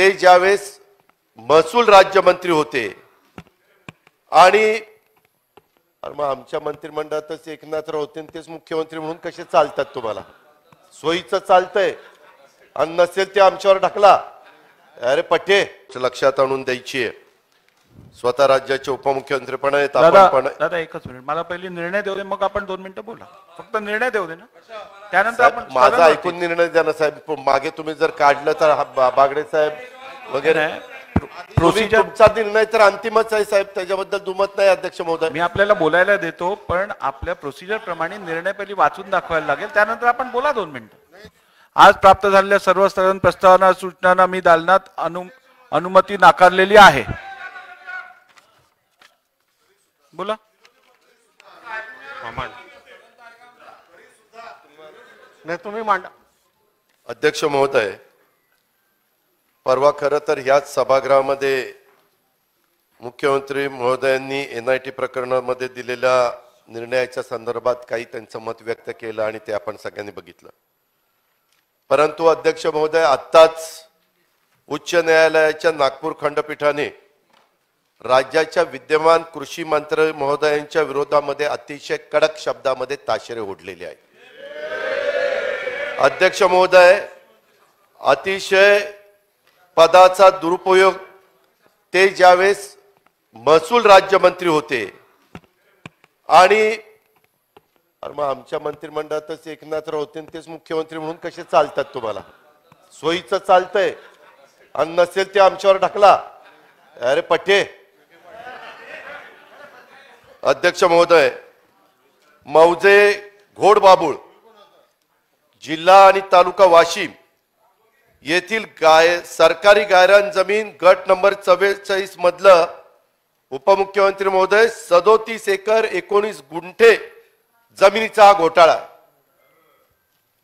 ते ज्यावेळेस महसूल राज्यमंत्री होते आणि मग आमच्या मंत्रिमंडळातच एकनाथ होते आणि तेच मुख्यमंत्री म्हणून कसे चालतात तुम्हाला? सोयीचं चालतंय. आणि नसेल ते आमच्यावर ढकला. अरे पठे लक्षात आणून द्यायची आहे. स्वतः राज्याचे उपमुख्यमंत्री पण आहेत दादा आपण पण दादा एकच मिनिट. मला पहिली निर्णय देऊ दे मग आपण दोन मिनिटं बोला. फक्त निर्णय देऊ दे ना. त्यानंतर आपण माझा ऐकून निर्णय द्या ना साहेब. मागे तुम्ही जर काढलं तर हा बा- बागडे साहेब वगैरे नाही, तुम्ही- प्रोसिजर तुमचा निर्णय तर अंतिमच आहे साहेब. त्याच्याबद्दल दुमत नाही अध्यक्ष महोदय. मी आपल्याला बोलायला देतो पण आपल्या प्रोसिजर प्रमाणे निर्णय पहिली वाचून दाखवायला लागेल. त्यानंतर आपण बोला दोन मिनिटं. आज प्राप्त झालेल्या सर्व स्थगन प्रस्तावना सूचनांना मी दालनात अनु अनुमती नाकारलेली आहे. बोला. नाही तुम्ही मांडा. अध्यक्ष महोदय परवा खरं तर ह्याच सभागृहामध्ये मुख्यमंत्री महोदयांनी एन आय टी प्रकरणामध्ये दिलेल्या निर्णयाच्या संदर्भात काही त्यांचं मत व्यक्त केलं आणि ते आपण सगळ्यांनी बघितलं. परंतु अध्यक्ष महोदय आत्ताच उच्च न्यायालयाच्या नागपूर खंडपीठाने राज्याच्या विद्यमान कृषी मंत्री महोदयांच्या विरोधामध्ये अतिशय कडक शब्दामध्ये ताशेरे ओढलेले आहे अध्यक्ष महोदय अतिशय पदाचा दुरुपयोग ते ज्यावेळेस महसूल राज्यमंत्री होते आणि अरे मग आमच्या मंत्रिमंडळातच एकनाथराव होते आणि तेच मुख्यमंत्री म्हणून कसे चालतात तुम्हाला? सोयीचं चालतंय. आणि नसेल ते आमच्यावर ढकला. अरे पठे अध्यक्ष महोदय मौजे घोडबाबुळ जिल्हा आणि तालुका वाशिम येथील गाय सरकारी गायरान जमीन गट नंबर चव्वेचाळीस मधलं उपमुख्यमंत्री महोदय सदोतीस एकर एकोणीस गुंठे जमिनीचा हा घोटाळा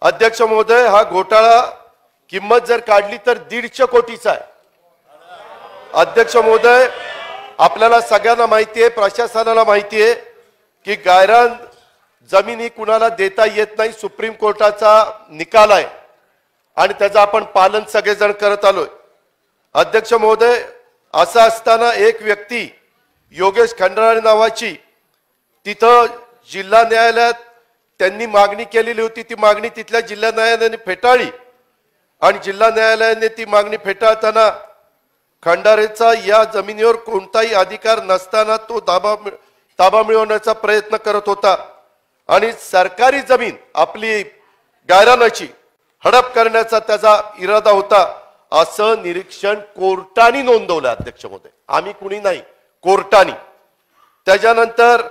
अध्यक्ष महोदय हा घोटाळा किंमत जर काढली तर दीडशे कोटीचा आहे. अध्यक्ष महोदय आपल्याला सगळ्यांना माहिती आहे प्रशासनाला माहिती आहे की गायरान जमिनी कुणाला देता येत नाही सुप्रीम कोर्टाचा निकाल आहे. आणि त्याचं आपण पालन सगळेजण करत आलोय. अध्यक्ष महोदय असं असताना एक व्यक्ती योगेश खंडाळे नावाची तिथं जिल्हा न्यायालयात त्यांनी मागणी केलेली होती ती मागणी तिथल्या जिल्हा न्यायालयाने फेटाळली. आणि जिल्हा न्यायालयाने ती मागणी फेटाळताना खंडारेचा या जमिनीवर कोणताही अधिकार नसताना तो दाबा मिळ- ताबा मिळवण्याचा प्रयत्न करत होता. आणि सरकारी जमीन आपली गायरानाची हडप करण्याचा त्याचा इरादा होता. असं निरीक्षण कोर्टाने नोंदवलं अध्यक्ष महोदय. आम्ही कुणी नाही कोर्टाने. त्याच्यानंतर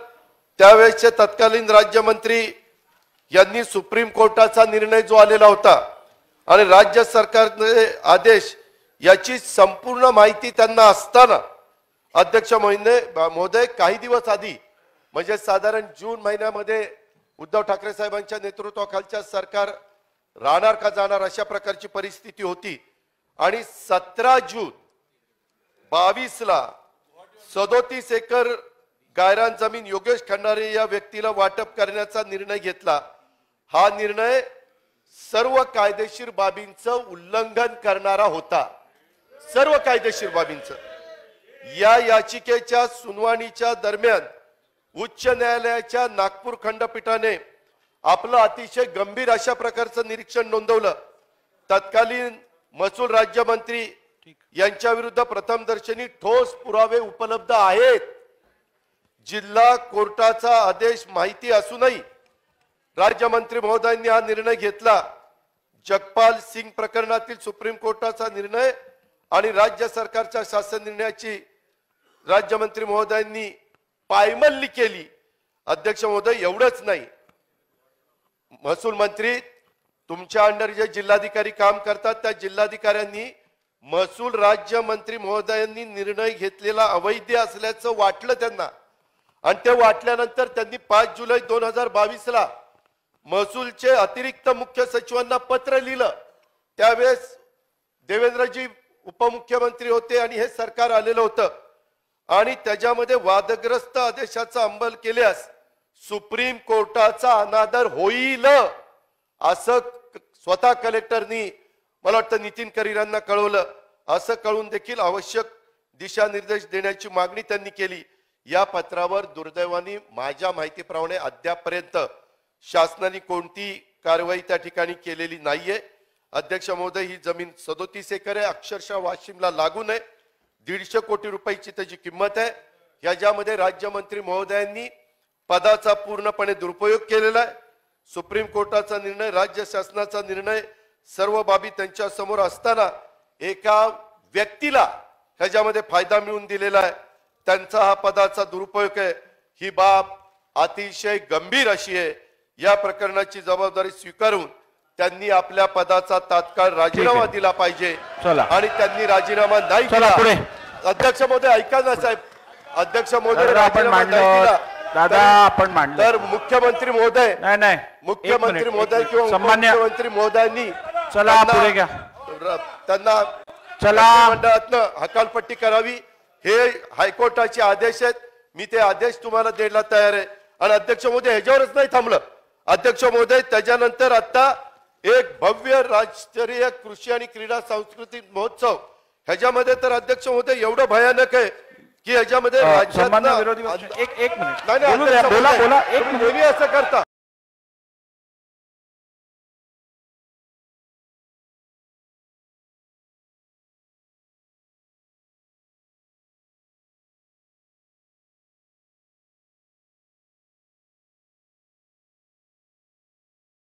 त्यावेळेसचे तत्कालीन राज्यमंत्री यांनी सुप्रीम कोर्टाचा निर्णय जो आलेला होता आणि राज्य सरकारने आदेश याची संपूर्ण माहिती त्यांना असताना अध्यक्ष महोदय महोदय काही दिवस आधी म्हणजे साधारण जून महिन्यामध्ये उद्धव ठाकरे साहेबांच्या नेतृत्वाखालच्या सरकार राहणार का जाणार अशा प्रकारची परिस्थिती होती. आणि सतरा जून बावीसला सदोतीस एकर गायरान जमीन योगेश खंडारे या व्यक्तीला वाटप करण्याचा निर्णय घेतला. हा निर्णय सर्व कायदेशीर बाबींचं उल्लंघन करणारा होता. सर्व कायदेशीर बाबींचं. या याचिकेच्या सुनावणीच्या दरम्यान उच्च न्यायालयाच्या नागपूर खंडपीठाने आपलं अतिशय गंभीर अशा प्रकारचं निरीक्षण नोंदवलं. तत्कालीन महसूल राज्यमंत्री यांच्या विरुद्ध प्रथमदर्शनी ठोस पुरावे उपलब्ध आहेत. जिल्हा कोर्टाचा आदेश माहिती असूनही राज्यमंत्री महोदयांनी हा निर्णय घेतला. जगपाल सिंग प्रकरणातील सुप्रीम कोर्टाचा निर्णय आणि राज्य सरकारच्या शासन निर्णयाची राज्यमंत्री महोदयांनी पायमल्ली केली. अध्यक्ष महोदय एवढंच नाही. महसूल मंत्री तुमच्या अंडर जे जिल्हाधिकारी काम करतात त्या जिल्हाधिकाऱ्यांनी महसूल राज्यमंत्री महोदयांनी निर्णय घेतलेला अवैध असल्याचं वाटलं त्यांना. आणि ते वाटल्यानंतर त्यांनी पाच जुलै दोन हजार बावीसला महसूलचे अतिरिक्त मुख्य सचिवांना पत्र लिहिलं. त्यावेळेस देवेंद्रजी उपमुख्यमंत्री होते आणि हे सरकार आलेलं होतं. आणि त्याच्यामध्ये वादग्रस्त आदेशाचा अंमल केल्यास सुप्रीम कोर्टाचा अनादर होईल. असं स्वतः कलेक्टरनी मला वाटतं नितीन करीरांना कळवलं. असं कळून देखील आवश्यक दिशानिर्देश देण्याची मागणी त्यांनी केली. या पत्रावर दुर्दैवाने माझ्या माहितीप्रमाणे अद्यापर्यंत शासनाने कोणती कारवाई त्या ठिकाणी केलेली नाहीये. अध्यक्ष महोदय ही जमीन सदोतीस एकर आहे. अक्षरशः वाशिमला लागून आहे दीडशे कोटी रुपयाची त्याची किंमत आहे. ह्याच्यामध्ये राज्यमंत्री महोदयांनी पदाचा पूर्णपणे दुरुपयोग केलेला आहे. सुप्रीम कोर्टाचा निर्णय राज्य शासनाचा निर्णय सर्व बाबी त्यांच्यासमोर असताना एका व्यक्तीला ह्याच्यामध्ये फायदा मिळवून दिलेला आहे. त्यांचा हा पदाचा दुरुपयोग आहे. ही बाब अतिशय गंभीर अशी आहे. या प्रकरणाची जबाबदारी स्वीकारून त्यांनी आपल्या पदाचा तात्काळ राजीनामा दिला पाहिजे. चला. आणि त्यांनी राजीनामा नाही पुढे. अध्यक्ष महोदय ऐका ना साहेब. अध्यक्ष महोदय दादा आपण राजीनामा नाही मांडलं. दिला. दादा तर- आपण मांडलं. तर मुख्यमंत्री महोदय नाही नाही. मुख्यमंत्री महोदय किंवा उपमुख्यमंत्री महोदयांनी चला, त्यांना- पुढे घ्या. त्यांना चला. मंडळातनं हकालपट्टी करावी. हे हायकोर्टाचे आदेश आहेत. मी ते आदेश तुम्हाला द्यायला तयार आहे. आणि अध्यक्ष महोदय ह्याच्यावरच नाही थांबलं. अध्यक्ष महोदय त्याच्यानंतर आता एक भव्य राष्ट्रीय कृषी आणि क्रीडा सांस्कृतिक महोत्सव. ह्याच्यामध्ये तर अध्यक्ष महोदय एवढं भयानक आहे की ह्याच्यामध्ये पक्ष एक एक मिनिट. नाही, बोलू बोला एक असं करता.